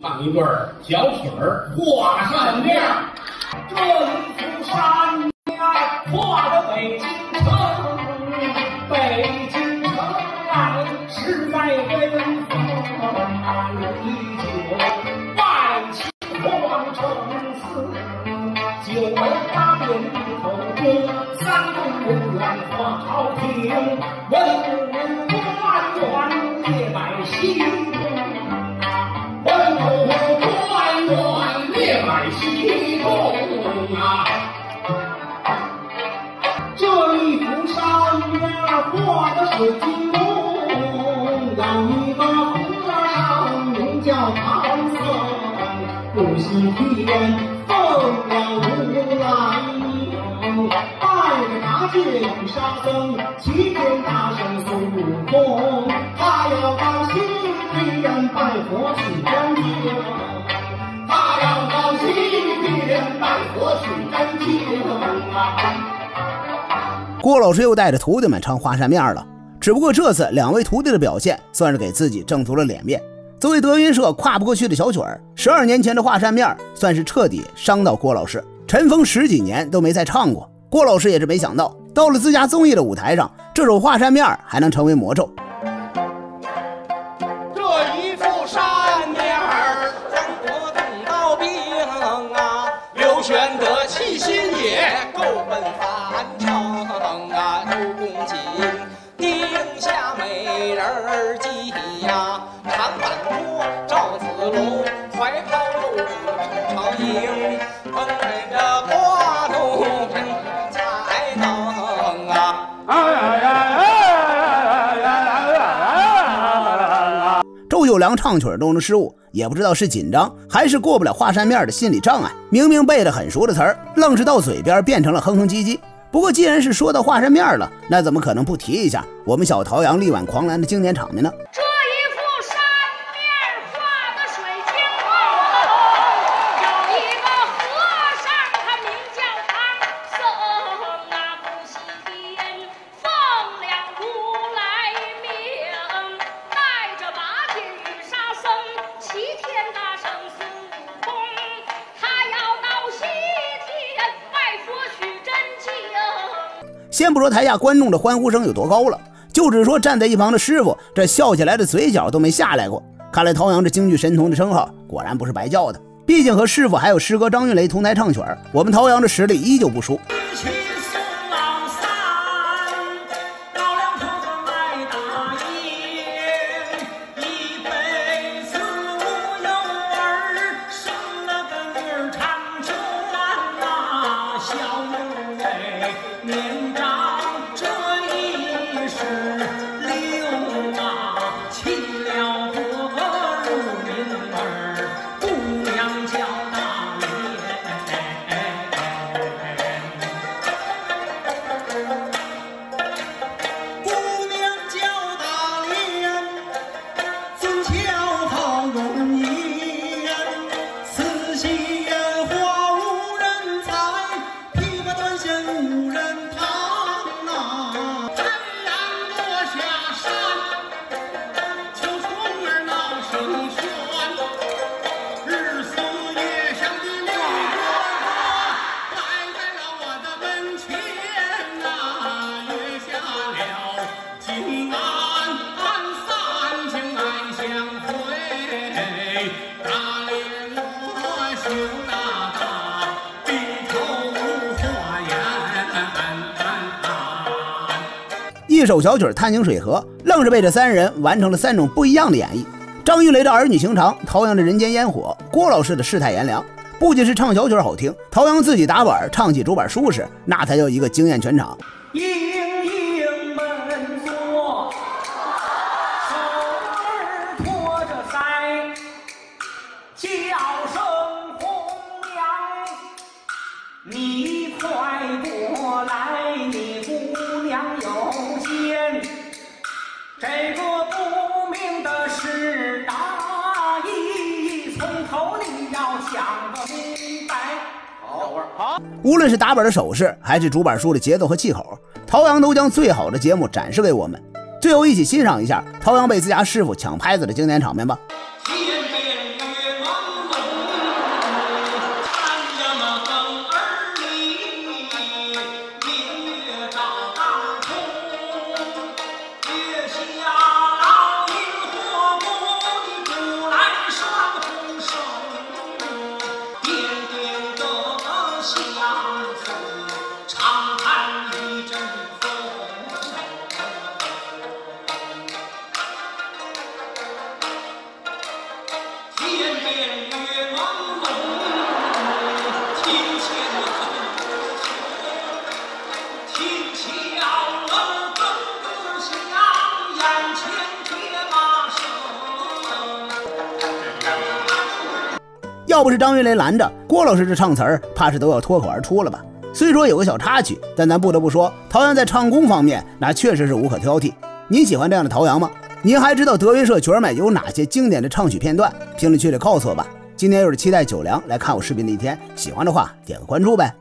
唱一段小曲儿《画扇面》。这一幅扇面画的北京城，北京城啊，实在威风啊！历久万顷皇城寺，九门八面一口钟，三宫人员画朝廷，文武官员列百姓。面画的水晶宫，有一个和尚名叫唐僧，不信天奉了如来命，带着八戒与沙僧，齐天大圣孙悟空，他要到西天拜佛取真经。他要到西天拜佛取真经啊。郭老师又带着徒弟们唱华扇面了，只不过这次两位徒弟的表现算是给自己挣足了脸面。作为德云社跨不过去的小曲儿，十二年前的华扇面算是彻底伤到郭老师，尘封十几年都没再唱过。郭老师也是没想到，到了自家综艺的舞台上，这首华扇面还能成为魔咒。这一副扇面儿，中国动刀兵啊，刘玄德其心也够奔放周九良唱曲儿中的失误，也不知道是紧张还是过不了华山面的心理障碍。明明背得很熟的词儿，愣是到嘴边变成了哼哼唧唧。不过既然是说到华山面了，那怎么可能不提一下我们小陶阳力挽狂澜的经典场面呢？先不说台下观众的欢呼声有多高了，就只说站在一旁的师傅，这笑起来的嘴角都没下来过。看来陶阳这京剧神童的称号果然不是白叫的，毕竟和师傅还有师哥张云雷同台唱曲儿，我们陶阳的实力依旧不输。一首小曲《探清水河》，愣是被这三人完成了三种不一样的演绎。张云雷的儿女情长，陶阳的人间烟火，郭老师的世态炎凉。不仅是唱小曲好听，陶阳自己打板唱起主板舒适，那才叫一个惊艳全场。莺无论是打板的手势，还是主板书的节奏和气口，陶阳都将最好的节目展示给我们，最后一起欣赏一下陶阳被自家师傅抢拍子的经典场面吧。月明。要不是张云雷拦着，郭老师这唱词儿，怕是都要脱口而出了吧？虽说有个小插曲，但咱不得不说，陶阳在唱功方面那确实是无可挑剔。您喜欢这样的陶阳吗？您还知道德云社角儿们有哪些经典的唱曲片段？评论区里告诉我吧。今天又是期待九良来看我视频的一天，喜欢的话点个关注呗。